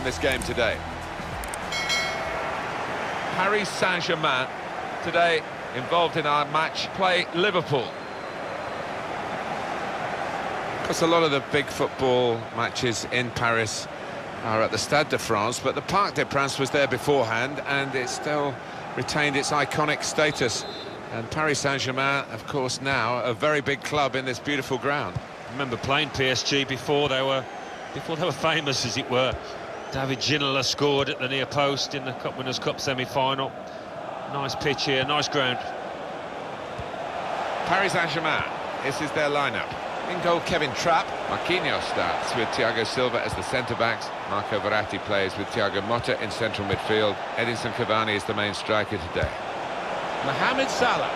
from this game today. Paris Saint-Germain today involved in our match play Liverpool. Because a lot of the big football matches in Paris are at the Stade de France, but the Parc des Princes was there beforehand and it still retained its iconic status. And Paris Saint-Germain, of course, now a very big club in this beautiful ground. I remember playing PSG before they were before they were famous, as it were. David Ginola scored at the near post in the Cup Winners' Cup semi-final. Nice pitch here, nice ground. Paris Saint-Germain, this is their lineup. In goal, Kevin Trapp. Marquinhos starts with Thiago Silva as the centre-backs. Marco Verratti plays with Thiago Motta in central midfield. Edinson Cavani is the main striker today. Mohamed Salah.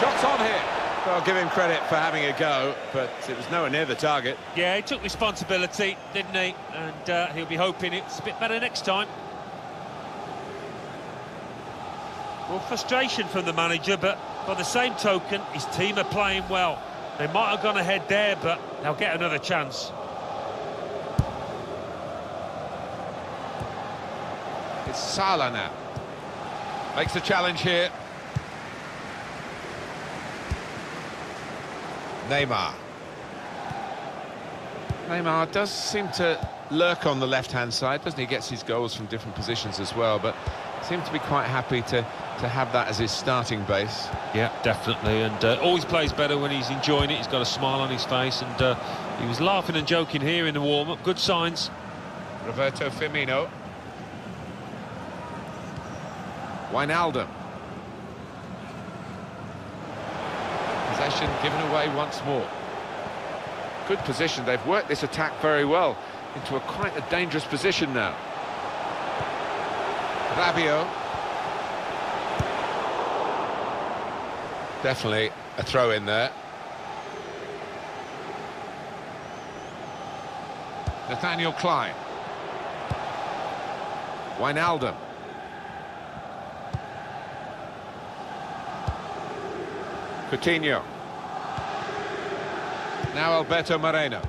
Shots on here. Well, I'll give him credit for having a go, but it was nowhere near the target. Yeah, he took responsibility, didn't he? And uh, he'll be hoping it's a bit better next time. Well, frustration from the manager, but by the same token, his team are playing well. They might have gone ahead there, but they'll get another chance. It's Salah now. Makes the challenge here. Neymar. Neymar does seem to lurk on the left-hand side, doesn't he? Gets his goals from different positions as well, but seems to be quite happy to, to have that as his starting base. Yeah, definitely, and uh, always plays better when he's enjoying it. He's got a smile on his face, and uh, he was laughing and joking here in the warm-up. Good signs. Roberto Firmino. Wijnaldum. Possession given away once more. Good position. They've worked this attack very well into a quite a dangerous position now. Rabiot. Definitely a throw in there. Nathaniel Clyne. Wijnaldum. Coutinho. Now Alberto Moreno.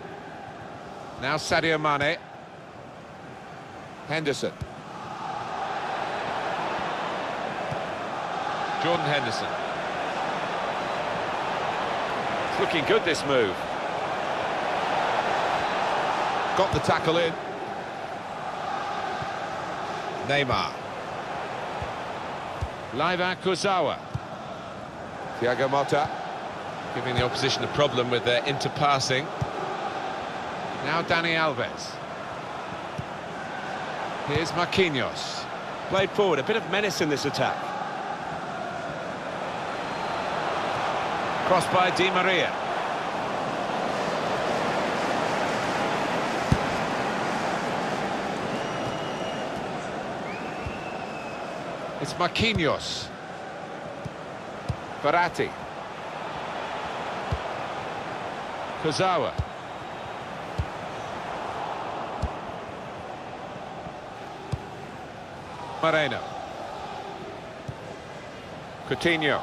Now Sadio Mane. Henderson. Jordan Henderson. It's looking good, this move. Got the tackle in. Neymar. Layvin Kurzawa. Thiago Motta giving the opposition a problem with their interpassing. Now Dani Alves. Here's Marquinhos. Played forward, a bit of menace in this attack. Crossed by Di Maria. It's Marquinhos. Verratti. Kurzawa. Moreno. Coutinho.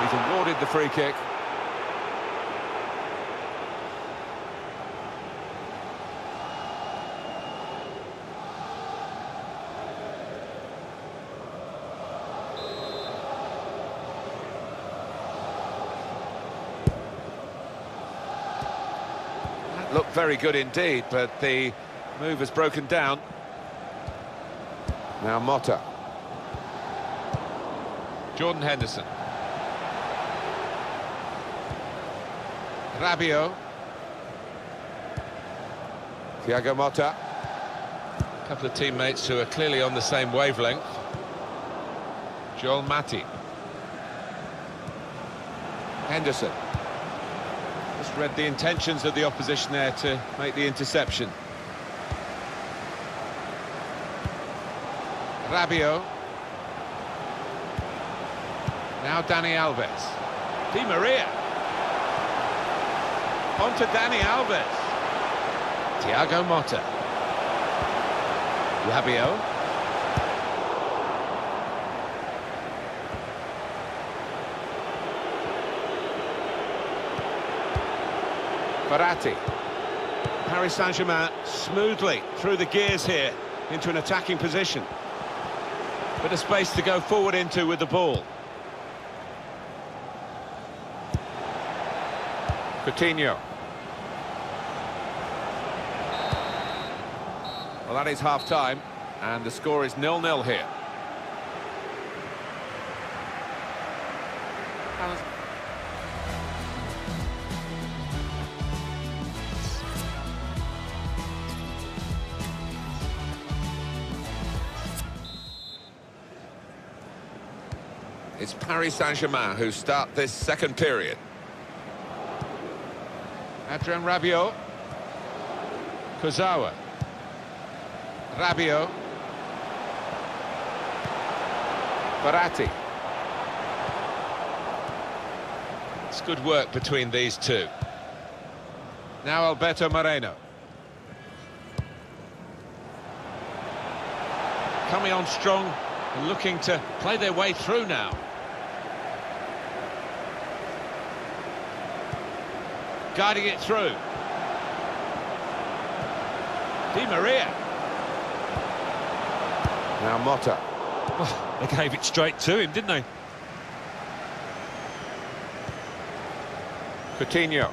He's awarded the free kick. Very good indeed, but the move has broken down. Now Motta. Jordan Henderson. Rabiot. Thiago Motta. A couple of teammates who are clearly on the same wavelength. Joel Matip. Henderson. Just read the intentions of the opposition there to make the interception. Rabiot. Now Dani Alves. Di Maria. On to Dani Alves. Thiago Motta. Rabiot. Verratti. Paris Saint-Germain smoothly through the gears here into an attacking position. Bit of space to go forward into with the ball. Coutinho. Well, that is half-time, and the score is nil-nil here. It's Paris Saint-Germain who start this second period. Adrien Rabiot. Kurzawa. Rabiot. Verratti. It's good work between these two. Now Alberto Moreno. Coming on strong and looking to play their way through now. Guiding it through. Di Maria. Now Motta. Oh, they gave it straight to him, didn't they? Coutinho.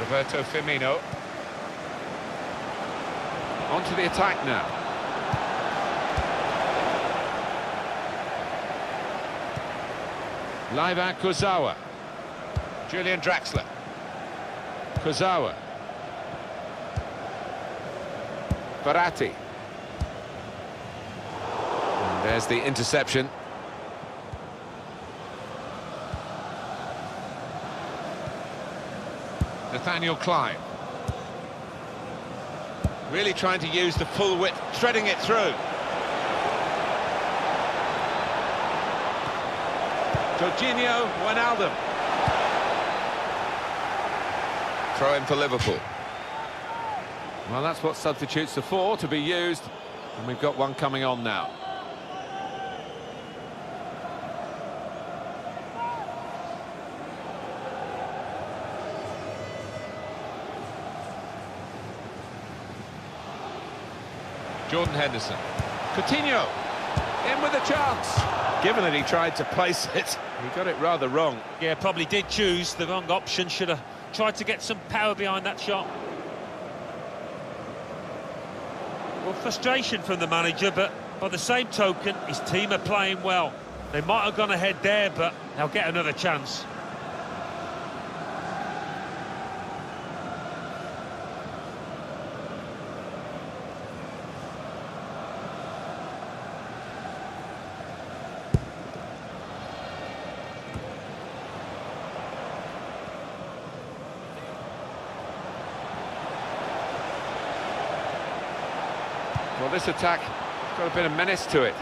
Roberto Firmino. On to the attack now. Layvin Kurzawa. Julian Draxler. Kurzawa. Verratti. And there's the interception. Nathaniel Clyne. Really trying to use the full width, threading it through. Georginio Wijnaldum. Throw in for Liverpool. Well, that's what substitutes are for, to be used. And we've got one coming on now. Jordan Henderson. Coutinho. In with a chance. Given that he tried to place it, he got it rather wrong. Yeah, probably did choose the wrong option. Should have tried to get some power behind that shot. Well, frustration from the manager, but by the same token, his team are playing well. They might have gone ahead there, but they'll get another chance. This attack got a bit of menace to it.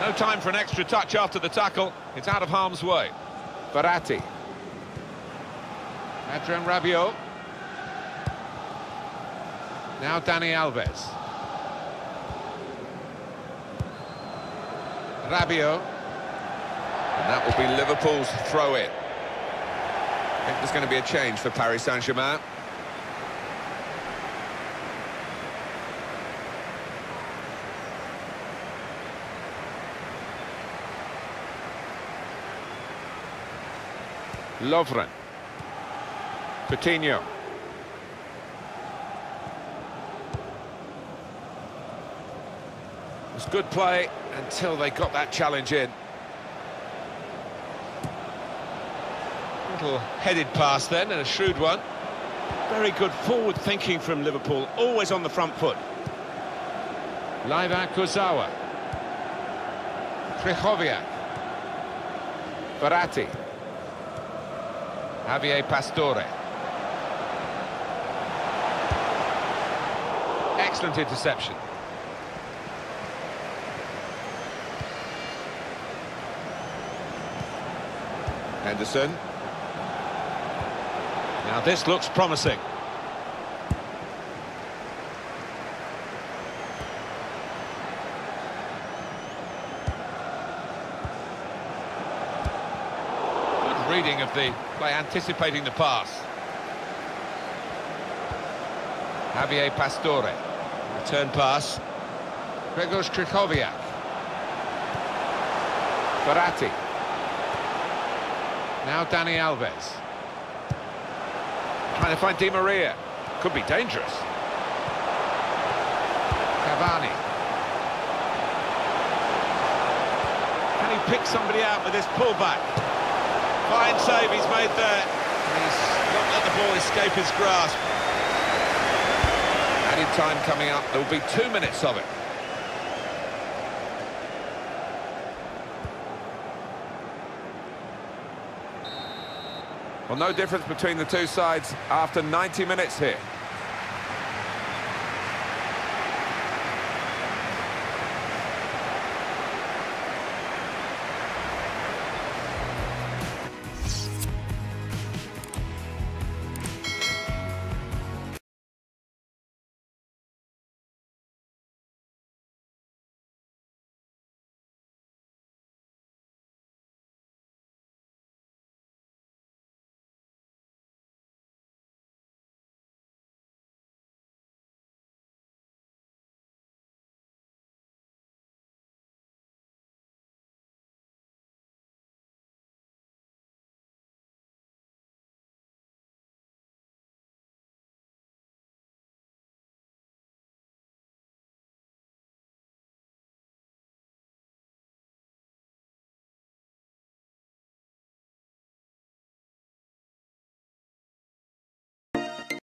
No time for an extra touch after the tackle. It's out of harm's way. Verratti. Adrien Rabiot. Now Dani Alves. Rabiot. And that will be Liverpool's throw-in. I think there's going to be a change for Paris Saint-Germain. Lovren. Coutinho. It was good play until they got that challenge in. Little headed pass then, and a shrewd one. Very good forward thinking from Liverpool, always on the front foot. Layvin Kurzawa. Krychowiak. Verratti. Javier Pastore. Excellent interception. Henderson. Now this looks promising. The play anticipating the pass. Javier Pastore. Return pass. Grzegorz Krychowiak. Verratti. Now Dani Alves. Trying to find Di Maria. Could be dangerous. Cavani. Can he pick somebody out with this pullback? Fine save he's made there. He's not let the ball escape his grasp. Added time coming up. There will be two minutes of it. Well, no difference between the two sides after 90 minutes here.